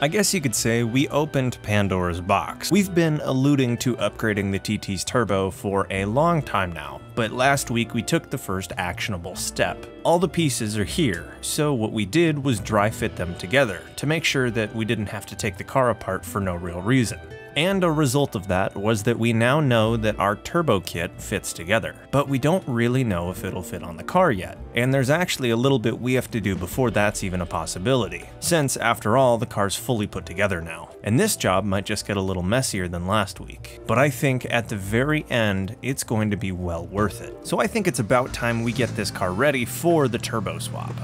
I guess you could say we opened Pandora's box. We've been alluding to upgrading the TT's turbo for a long time now, but last week we took the first actionable step. All the pieces are here, so what we did was dry fit them together to make sure that we didn't have to take the car apart for no real reason. And a result of that was that we now know that our turbo kit fits together, but we don't really know if it'll fit on the car yet. And there's actually a little bit we have to do before that's even a possibility, since after all the car's fully put together now. And this job might just get a little messier than last week. But I think at the very end, it's going to be well worth it. So I think it's about time we get this car ready for the turbo swap.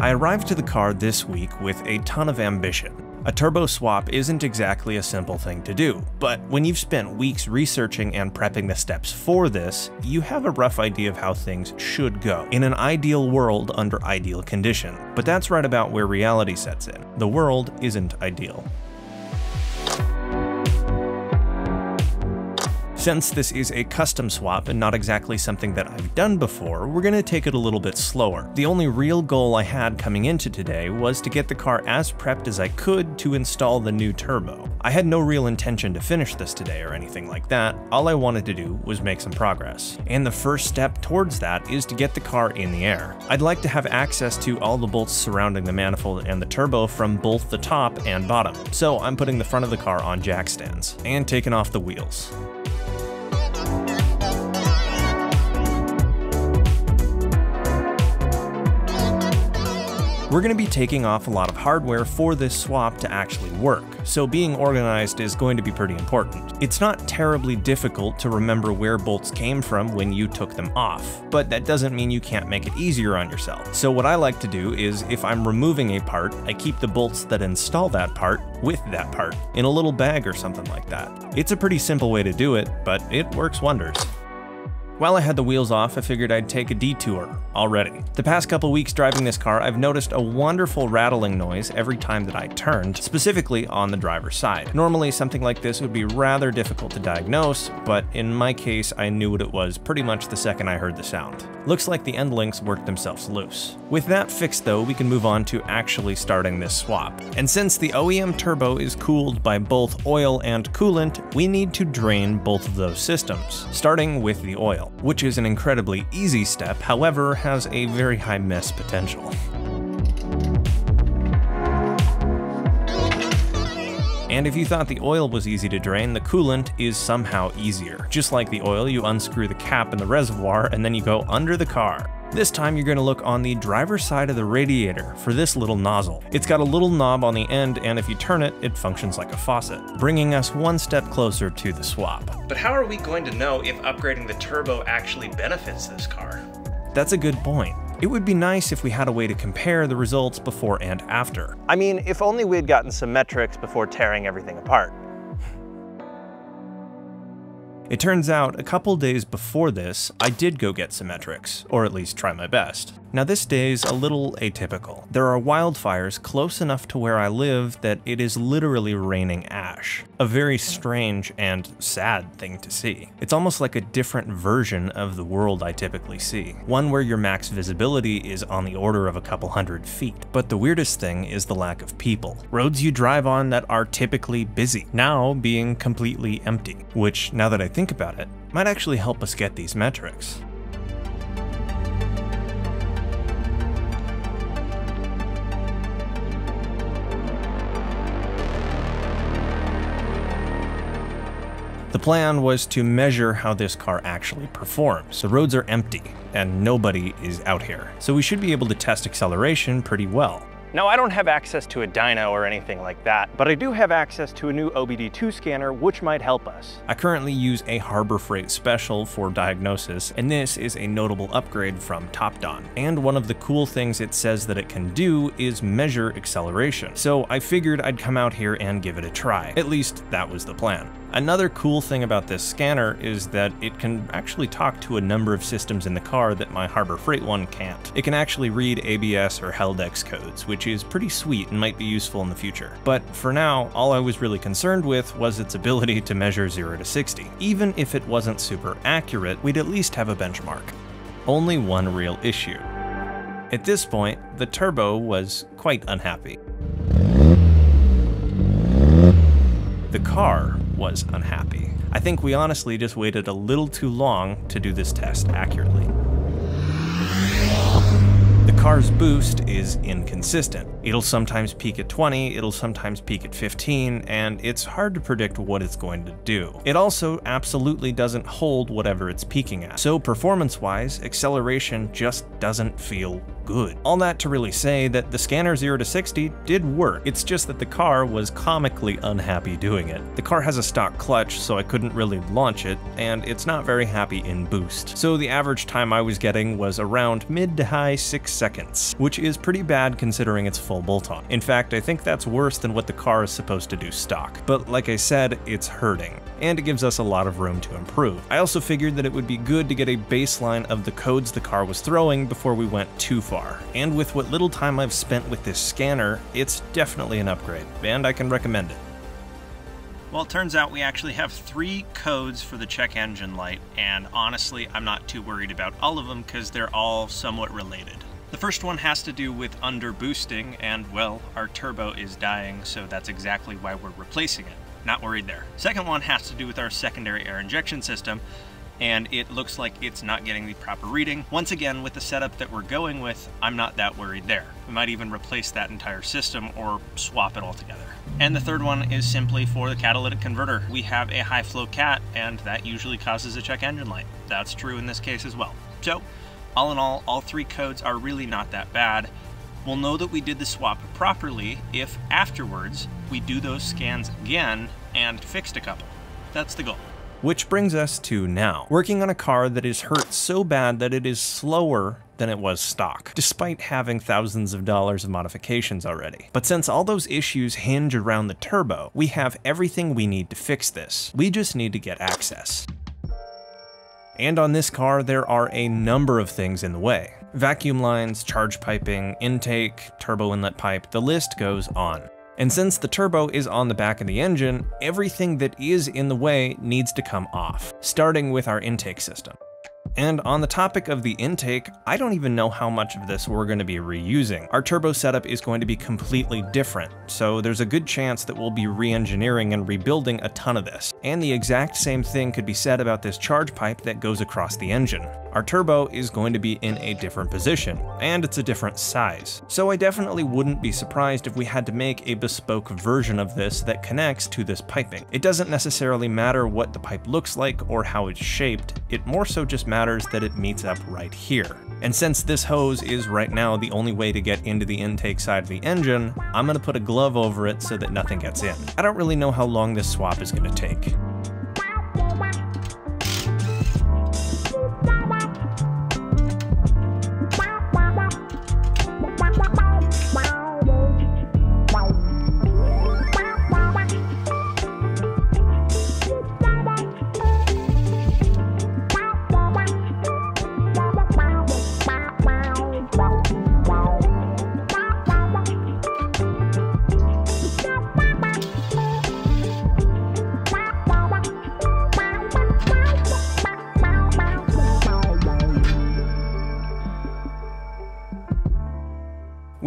I arrived to the car this week with a ton of ambition. A turbo swap isn't exactly a simple thing to do, but when you've spent weeks researching and prepping the steps for this, you have a rough idea of how things should go, in an ideal world under ideal condition. But that's right about where reality sets in. The world isn't ideal. Since this is a custom swap and not exactly something that I've done before, we're going to take it a little bit slower. The only real goal I had coming into today was to get the car as prepped as I could to install the new turbo. I had no real intention to finish this today or anything like that, all I wanted to do was make some progress. And the first step towards that is to get the car in the air. I'd like to have access to all the bolts surrounding the manifold and the turbo from both the top and bottom, so I'm putting the front of the car on jack stands, and taking off the wheels. Bye. We're going to be taking off a lot of hardware for this swap to actually work, so being organized is going to be pretty important. It's not terribly difficult to remember where bolts came from when you took them off, but that doesn't mean you can't make it easier on yourself. So what I like to do is if I'm removing a part, I keep the bolts that install that part with that part in a little bag or something like that. It's a pretty simple way to do it, but it works wonders. While I had the wheels off, I figured I'd take a detour already. The past couple weeks driving this car, I've noticed a wonderful rattling noise every time that I turned, specifically on the driver's side. Normally, something like this would be rather difficult to diagnose, but in my case, I knew what it was pretty much the second I heard the sound. Looks like the end links worked themselves loose. With that fixed though, we can move on to actually starting this swap. And since the OEM turbo is cooled by both oil and coolant, we need to drain both of those systems, starting with the oil, which is an incredibly easy step, however has a very high miss potential. And if you thought the oil was easy to drain, the coolant is somehow easier. Just like the oil, you unscrew the cap in the reservoir and then you go under the car. This time you're going to look on the driver's side of the radiator for this little nozzle. It's got a little knob on the end and if you turn it, it functions like a faucet, bringing us one step closer to the swap. But how are we going to know if upgrading the turbo actually benefits this car? That's a good point. It would be nice if we had a way to compare the results before and after. I mean, if only we had gotten some metrics before tearing everything apart. It turns out, a couple days before this, I did go get some metrics, or at least try my best. Now this day's a little atypical. There are wildfires close enough to where I live that it is literally raining ash. A very strange and sad thing to see. It's almost like a different version of the world I typically see. One where your max visibility is on the order of a couple hundred feet. But the weirdest thing is the lack of people. Roads you drive on that are typically busy, now being completely empty. Which, now that I think about it, might actually help us get these metrics. The plan was to measure how this car actually performs. The roads are empty, and nobody is out here, so we should be able to test acceleration pretty well. Now I don't have access to a dyno or anything like that, but I do have access to a new OBD2 scanner which might help us. I currently use a Harbor Freight Special for diagnosis, and this is a notable upgrade from Topdon. And one of the cool things it says that it can do is measure acceleration. So I figured I'd come out here and give it a try. At least that was the plan. Another cool thing about this scanner is that it can actually talk to a number of systems in the car that my Harbor Freight one can't. It can actually read ABS or Haldex codes, which is pretty sweet and might be useful in the future. But for now, all I was really concerned with was its ability to measure 0 to 60. Even if it wasn't super accurate, we'd at least have a benchmark. Only one real issue. At this point, the turbo was quite unhappy. The car was unhappy. I think we honestly just waited a little too long to do this test accurately. The car's boost is inconsistent. It'll sometimes peak at 20, it'll sometimes peak at 15, and it's hard to predict what it's going to do. It also absolutely doesn't hold whatever it's peaking at. So performance-wise, acceleration just doesn't feel good. All that to really say that the scanner 0 to 60 did work, it's just that the car was comically unhappy doing it. The car has a stock clutch, so I couldn't really launch it, and it's not very happy in boost. So the average time I was getting was around mid to high 6 seconds, which is pretty bad considering it's full bolt-on. In fact, I think that's worse than what the car is supposed to do stock. But like I said, it's hurting, and it gives us a lot of room to improve. I also figured that it would be good to get a baseline of the codes the car was throwing before we went too far far, and with what little time I've spent with this scanner, it's definitely an upgrade, and I can recommend it. Well, it turns out we actually have three codes for the check engine light, and honestly, I'm not too worried about all of them because they're all somewhat related. The first one has to do with under boosting, and well, our turbo is dying, so that's exactly why we're replacing it. Not worried there. Second one has to do with our secondary air injection system, and it looks like it's not getting the proper reading. Once again, with the setup that we're going with, I'm not that worried there. We might even replace that entire system or swap it all together. And the third one is simply for the catalytic converter. We have a high flow cat, and that usually causes a check engine light. That's true in this case as well. So, all in all, all three codes are really not that bad. We'll know that we did the swap properly if afterwards we do those scans again and fixed a couple. That's the goal. Which brings us to now, working on a car that is hurt so bad that it is slower than it was stock, despite having thousands of dollars of modifications already. But since all those issues hinge around the turbo, we have everything we need to fix this. We just need to get access. And on this car, there are a number of things in the way. Vacuum lines, charge piping, intake, turbo inlet pipe, the list goes on. And since the turbo is on the back of the engine, everything that is in the way needs to come off, starting with our intake system. And on the topic of the intake, I don't even know how much of this we're going to be reusing. Our turbo setup is going to be completely different, so there's a good chance that we'll be re-engineering and rebuilding a ton of this. And the exact same thing could be said about this charge pipe that goes across the engine. Our turbo is going to be in a different position, and it's a different size. So I definitely wouldn't be surprised if we had to make a bespoke version of this that connects to this piping. It doesn't necessarily matter what the pipe looks like or how it's shaped, it more so just matters that it meets up right here. And since this hose is right now the only way to get into the intake side of the engine, I'm to put a glove over it so that nothing gets in. I don't really know how long this swap is to take.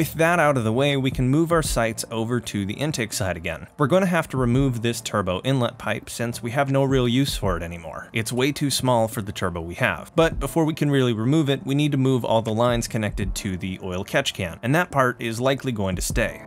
With that out of the way, we can move our sights over to the intake side again. We're going to have to remove this turbo inlet pipe since we have no real use for it anymore. It's way too small for the turbo we have. But before we can really remove it, we need to move all the lines connected to the oil catch can, and that part is likely going to stay.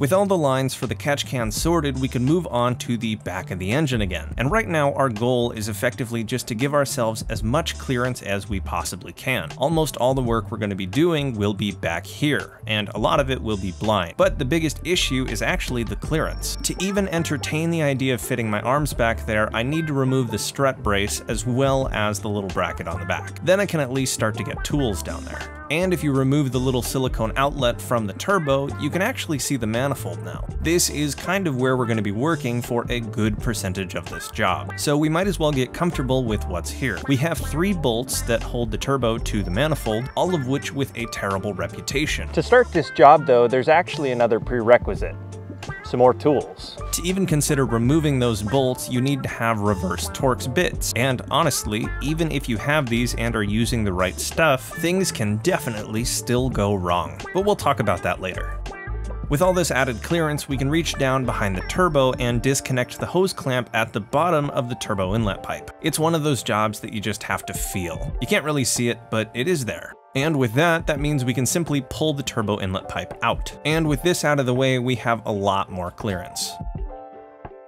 With all the lines for the catch can sorted, we can move on to the back of the engine again. And right now, our goal is effectively just to give ourselves as much clearance as we possibly can. Almost all the work we're going to be doing will be back here, and a lot of it will be blind. But the biggest issue is actually the clearance. To even entertain the idea of fitting my arms back there, I need to remove the strut brace as well as the little bracket on the back. Then I can at least start to get tools down there. And if you remove the little silicone outlet from the turbo, you can actually see the manifold now. This is kind of where we're going to be working for a good percentage of this job. So we might as well get comfortable with what's here. We have three bolts that hold the turbo to the manifold, all of which with a terrible reputation. To start this job though, there's actually another prerequisite some more tools. To even consider removing those bolts, you need to have reverse Torx bits, and honestly, even if you have these and are using the right stuff, things can definitely still go wrong. But we'll talk about that later. With all this added clearance, we can reach down behind the turbo and disconnect the hose clamp at the bottom of the turbo inlet pipe. It's one of those jobs that you just have to feel. You can't really see it, but it is there. And with that, that means we can simply pull the turbo inlet pipe out. And with this out of the way, we have a lot more clearance.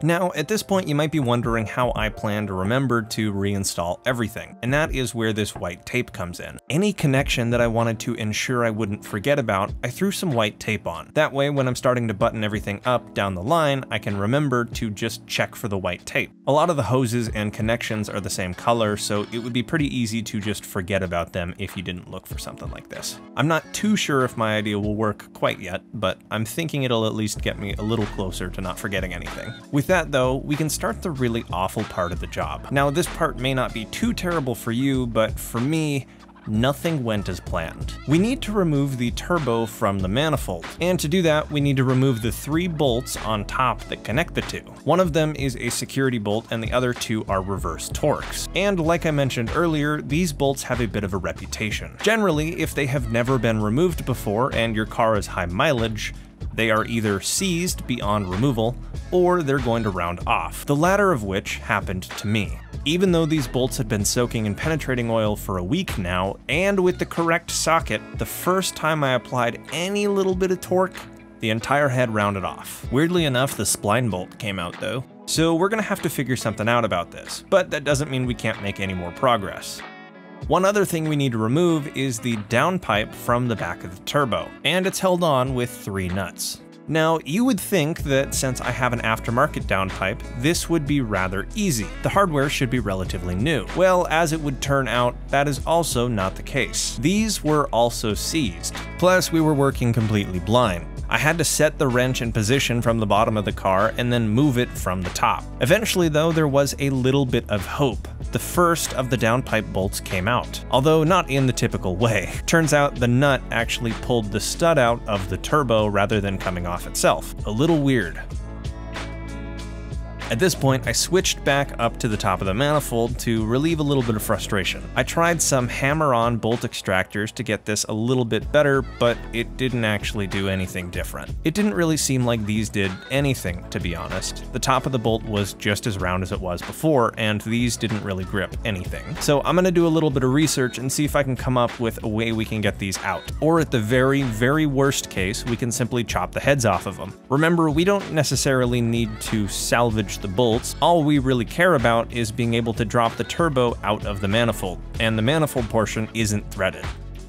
Now, at this point you might be wondering how I plan to remember to reinstall everything, and that is where this white tape comes in. Any connection that I wanted to ensure I wouldn't forget about, I threw some white tape on. That way, when I'm starting to button everything up down the line, I can remember to just check for the white tape. A lot of the hoses and connections are the same color, so it would be pretty easy to just forget about them if you didn't look for something like this. I'm not too sure if my idea will work quite yet, but I'm thinking it'll at least get me a little closer to not forgetting anything. With that though, we can start the really awful part of the job. Now this part may not be too terrible for you, but for me, nothing went as planned. We need to remove the turbo from the manifold, and to do that, we need to remove the three bolts on top that connect the two. One of them is a security bolt, and the other two are reverse Torx. And like I mentioned earlier, these bolts have a bit of a reputation. Generally, if they have never been removed before and your car is high mileage, they are either seized beyond removal, or they're going to round off, the latter of which happened to me. Even though these bolts had been soaking in penetrating oil for a week now, and with the correct socket, the first time I applied any little bit of torque, the entire head rounded off. Weirdly enough, the spline bolt came out though. So we're gonna have to figure something out about this, but that doesn't mean we can't make any more progress. One other thing we need to remove is the downpipe from the back of the turbo, and it's held on with three nuts. Now, you would think that since I have an aftermarket downpipe, this would be rather easy. The hardware should be relatively new. Well, as it would turn out, that is also not the case. These were also seized. Plus, we were working completely blind. I had to set the wrench in position from the bottom of the car and then move it from the top. Eventually though, there was a little bit of hope. The first of the downpipe bolts came out, although not in the typical way. Turns out the nut actually pulled the stud out of the turbo rather than coming off itself. A little weird. At this point, I switched back up to the top of the manifold to relieve a little bit of frustration. I tried some hammer-on bolt extractors to get this a little bit better, but it didn't actually do anything different. It didn't really seem like these did anything, to be honest. The top of the bolt was just as round as it was before, and these didn't really grip anything. So I'm gonna do a little bit of research and see if I can come up with a way we can get these out. Or at the very, very worst case, we can simply chop the heads off of them. Remember, we don't necessarily need to salvage the bolts, all we really care about is being able to drop the turbo out of the manifold, and the manifold portion isn't threaded.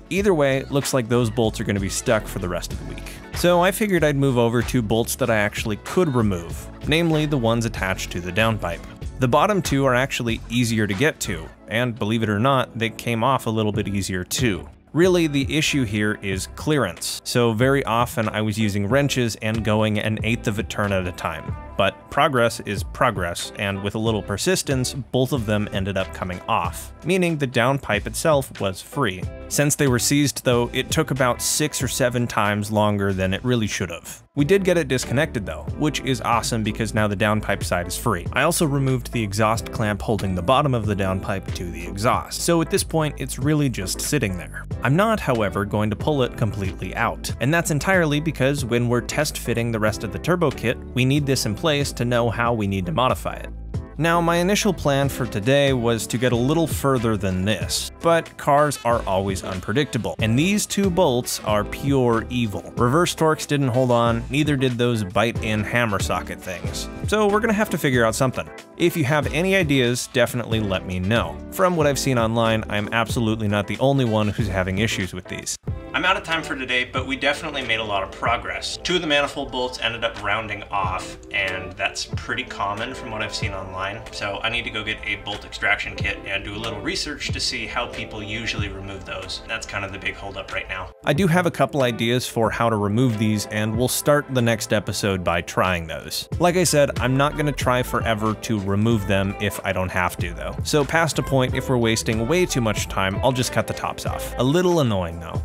Either way, looks like those bolts are going to be stuck for the rest of the week. So I figured I'd move over to bolts that I actually could remove, namely the ones attached to the downpipe. The bottom two are actually easier to get to, and believe it or not, they came off a little bit easier too. Really, the issue here is clearance, so very often I was using wrenches and going an eighth of a turn at a time. But progress is progress, and with a little persistence, both of them ended up coming off, meaning the downpipe itself was free. Since they were seized though, it took about 6 or 7 times longer than it really should have. We did get it disconnected though, which is awesome because now the downpipe side is free. I also removed the exhaust clamp holding the bottom of the downpipe to the exhaust, so at this point it's really just sitting there. I'm not, however, going to pull it completely out, and that's entirely because when we're test fitting the rest of the turbo kit, we need this in place to know how we need to modify it. Now, my initial plan for today was to get a little further than this, but cars are always unpredictable, and these two bolts are pure evil. Reverse Torx didn't hold on, neither did those bite-in hammer socket things, so we're gonna have to figure out something. If you have any ideas, definitely let me know. From what I've seen online, I'm absolutely not the only one who's having issues with these. I'm out of time for today, but we definitely made a lot of progress. Two of the manifold bolts ended up rounding off, and that's pretty common from what I've seen online. So I need to go get a bolt extraction kit and do a little research to see how people usually remove those. That's kind of the big holdup right now. I do have a couple ideas for how to remove these, and we'll start the next episode by trying those. Like I said, I'm not gonna try forever to remove them if I don't have to though. So past a point, if we're wasting way too much time, I'll just cut the tops off. A little annoying though.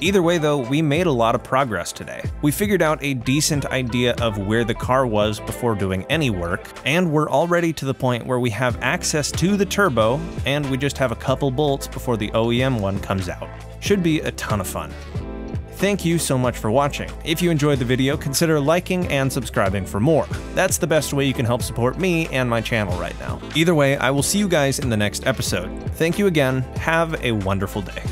Either way though, we made a lot of progress today. We figured out a decent idea of where the car was before doing any work, and we're already to the point where we have access to the turbo, and we just have a couple bolts before the OEM one comes out. Should be a ton of fun. Thank you so much for watching. If you enjoyed the video, consider liking and subscribing for more. That's the best way you can help support me and my channel right now. Either way, I will see you guys in the next episode. Thank you again, have a wonderful day.